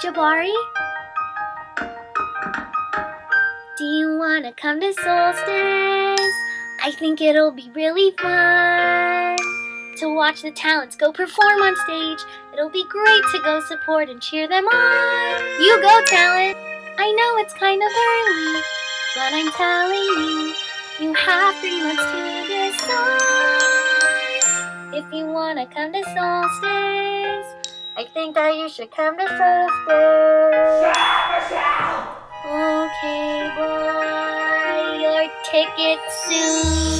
Jabari? Do you want to come to Soulstice? I think it'll be really fun to watch the talents go perform on stage. It'll be great to go support and cheer them on. You go, talent! I know it's kind of early, but I'm telling you, you have three months to decide. If you want to come to Soulstice, I think that you should come to Soulstice. Okay, boy, your ticket soon.